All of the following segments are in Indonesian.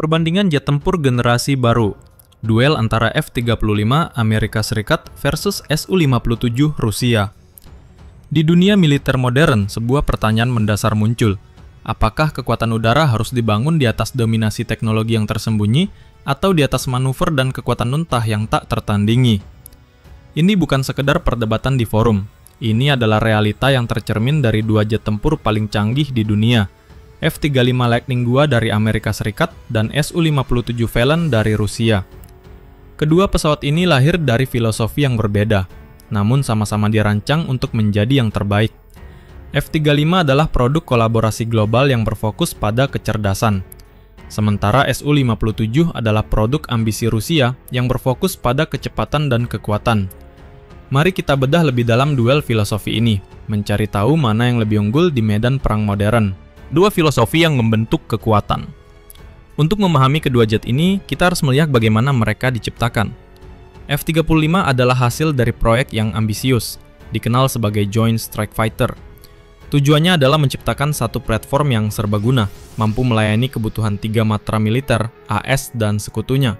Perbandingan jet tempur generasi baru. Duel antara F-35 Amerika Serikat versus Su-57 Rusia. Di dunia militer modern, sebuah pertanyaan mendasar muncul. Apakah kekuatan udara harus dibangun di atas dominasi teknologi yang tersembunyi atau di atas manuver dan kekuatan nuntah yang tak tertandingi? Ini bukan sekedar perdebatan di forum. Ini adalah realita yang tercermin dari dua jet tempur paling canggih di dunia – F-35 Lightning II dari Amerika Serikat dan Su-57 Valen dari Rusia. Kedua pesawat ini lahir dari filosofi yang berbeda, namun sama-sama dirancang untuk menjadi yang terbaik. F-35 adalah produk kolaborasi global yang berfokus pada kecerdasan, sementara Su-57 adalah produk ambisi Rusia yang berfokus pada kecepatan dan kekuatan. Mari kita bedah lebih dalam duel filosofi ini, mencari tahu mana yang lebih unggul di medan perang modern dua filosofi yang membentuk kekuatan. Untuk memahami kedua jet ini, kita harus melihat bagaimana mereka diciptakan. F-35 adalah hasil dari proyek yang ambisius, dikenal sebagai Joint Strike Fighter. Tujuannya adalah menciptakan satu platform yang serbaguna, mampu melayani kebutuhan tiga matra militer, AS, dan sekutunya.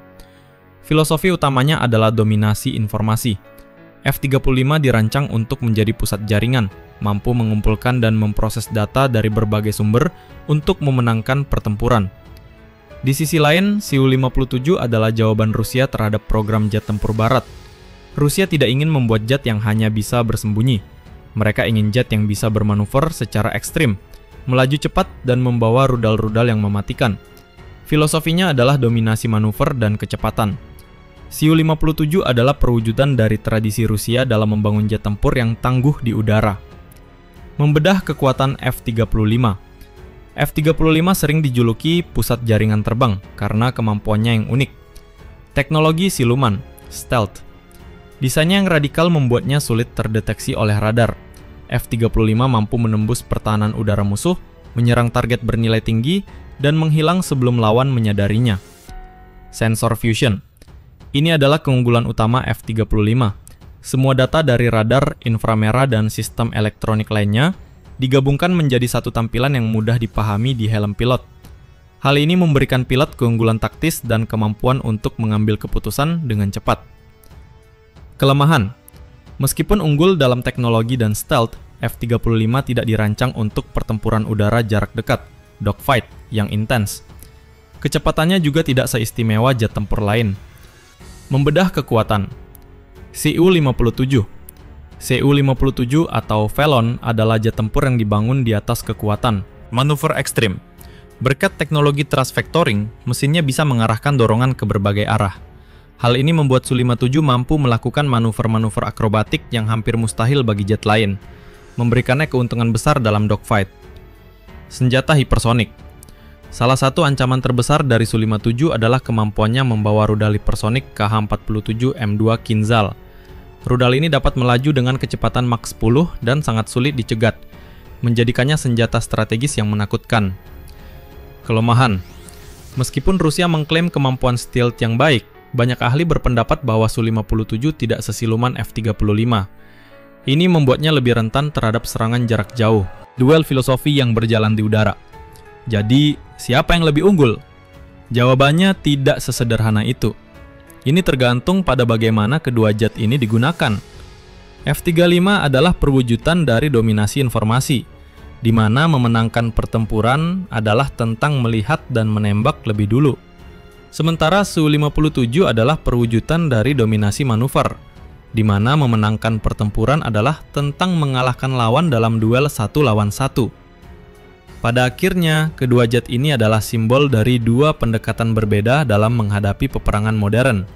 Filosofi utamanya adalah dominasi informasi. F-35 dirancang untuk menjadi pusat jaringan, mampu mengumpulkan dan memproses data dari berbagai sumber untuk memenangkan pertempuran. Di sisi lain, Su-57 adalah jawaban Rusia terhadap program jet tempur barat. Rusia tidak ingin membuat jet yang hanya bisa bersembunyi. Mereka ingin jet yang bisa bermanuver secara ekstrim, melaju cepat dan membawa rudal-rudal yang mematikan. Filosofinya adalah dominasi manuver dan kecepatan. Su-57 adalah perwujudan dari tradisi Rusia dalam membangun jet tempur yang tangguh di udara membedah kekuatan F-35. F-35 sering dijuluki pusat jaringan terbang karena kemampuannya yang unik. Teknologi siluman, stealth. Desainnya yang radikal membuatnya sulit terdeteksi oleh radar. F-35 mampu menembus pertahanan udara musuh, menyerang target bernilai tinggi, dan menghilang sebelum lawan menyadarinya. Sensor fusion. Ini adalah keunggulan utama F-35 semua data dari radar, inframerah, dan sistem elektronik lainnya digabungkan menjadi satu tampilan yang mudah dipahami di helm pilot. Hal ini memberikan pilot keunggulan taktis dan kemampuan untuk mengambil keputusan dengan cepat. Kelemahan Meskipun unggul dalam teknologi dan stealth, F-35 tidak dirancang untuk pertempuran udara jarak dekat, dogfight, yang intens. Kecepatannya juga tidak seistimewa jet tempur lain. Membedah kekuatan Cu-57 Cu-57 atau Velon adalah jet tempur yang dibangun di atas kekuatan, manuver ekstrim. Berkat teknologi thrust vectoring, mesinnya bisa mengarahkan dorongan ke berbagai arah. Hal ini membuat Su-57 mampu melakukan manuver-manuver akrobatik yang hampir mustahil bagi jet lain, memberikannya keuntungan besar dalam dogfight. Senjata hipersonik Salah satu ancaman terbesar dari Su-57 adalah kemampuannya membawa rudal hipersonik KH-47 M2 Kinzhal. Rudal ini dapat melaju dengan kecepatan Mach 10 dan sangat sulit dicegat, menjadikannya senjata strategis yang menakutkan. Kelemahan Meskipun Rusia mengklaim kemampuan stealth yang baik, banyak ahli berpendapat bahwa Su-57 tidak sesiluman F-35. Ini membuatnya lebih rentan terhadap serangan jarak jauh, duel filosofi yang berjalan di udara. Jadi, siapa yang lebih unggul? Jawabannya tidak sesederhana itu. Ini tergantung pada bagaimana kedua jet ini digunakan. F-35 adalah perwujudan dari dominasi informasi, di mana memenangkan pertempuran adalah tentang melihat dan menembak lebih dulu. Sementara Su-57 adalah perwujudan dari dominasi manuver, di mana memenangkan pertempuran adalah tentang mengalahkan lawan dalam duel satu lawan satu. Pada akhirnya, kedua jet ini adalah simbol dari dua pendekatan berbeda dalam menghadapi peperangan modern.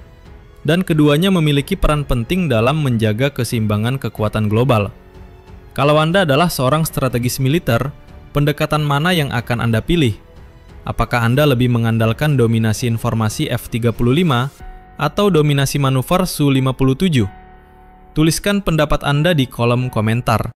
Dan keduanya memiliki peran penting dalam menjaga keseimbangan kekuatan global. Kalau Anda adalah seorang strategis militer, pendekatan mana yang akan Anda pilih? Apakah Anda lebih mengandalkan dominasi informasi F-35 atau dominasi manuver Su-57? Tuliskan pendapat Anda di kolom komentar.